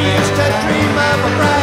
I used to dream of a brighter